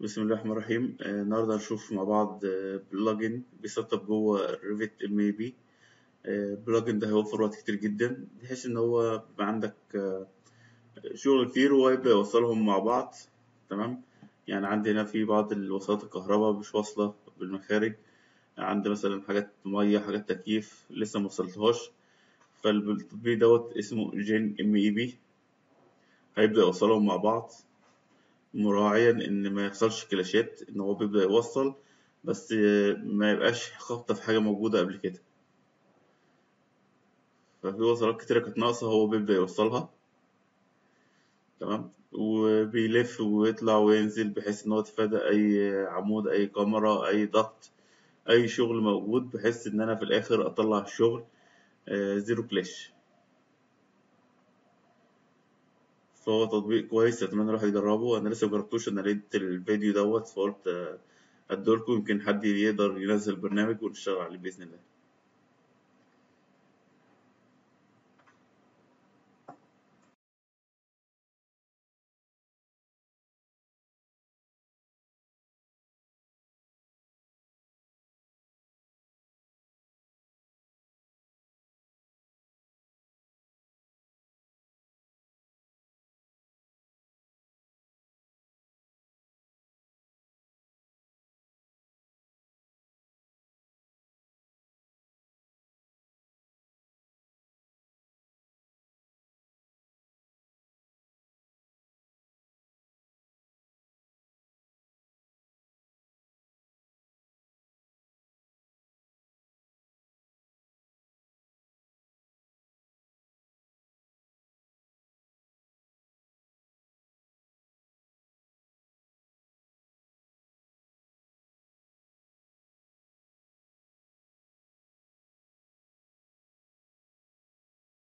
بسم الله الرحمن الرحيم. آه، النهارده هنشوف مع بعض plugin بيسطب جوه ال Revit MEP ال plugin ده هيوفر وقت كتير جدا بحيث إن هو يبقى عندك آه، شغل كتير وهو يبدأ يوصلهم مع بعض. تمام؟ يعني عندي هنا في بعض الوصلات الكهرباء مش واصلة بالمخارج. عندي مثلا حاجات مية حاجات تكييف لسه موصلتهاش فالتطبيق دوت اسمه GenMEP هيبدأ يوصلهم مع بعض. مراعيا إن ما يحصلش كلاشات إن هو بيبدأ يوصل بس ما يبقاش خبطة في حاجة موجودة قبل كده. ففي وصلات كتيرة كانت ناقصة هو بيبدأ يوصلها. تمام؟ وبيلف ويطلع وينزل بحيث إن هو يتفادى أي عمود أي كاميرا أي ضغط أي شغل موجود بحيث إن أنا في الآخر أطلع الشغل آه، زيرو كلاش. فهو تطبيق كويس اتمنى الواحد يجربه. أنا لسه مجربتوش أنا لقيت الفيديو دوت فقلت آه، ادولكم يمكن حد يقدر ينزل برنامج ونشتغل عليه بإذن الله.